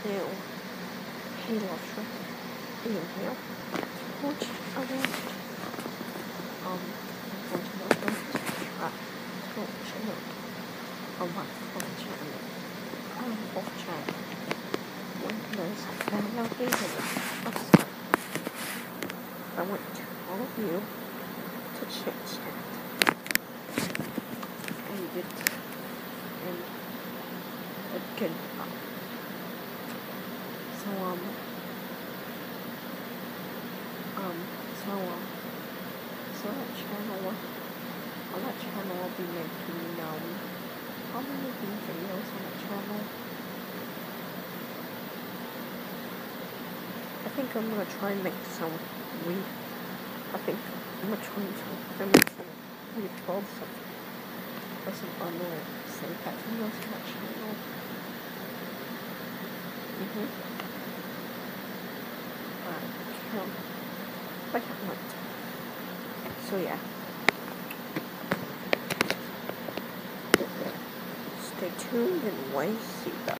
still Halo Shrimp in here, which I want um I'm going to welcome to chat channel on my phone channel um off channel when there's very occasionally I want all of you to chit chat. And and a good fun. Um um so that channel on that channel I'll be making um I'll be videos on that channel. I think I'm gonna try and make some we I think I'm gonna try and make some rituals of for some other say that videos on that channel. Mm-hmm. But I can't wait. So yeah. Stay tuned and wait see that.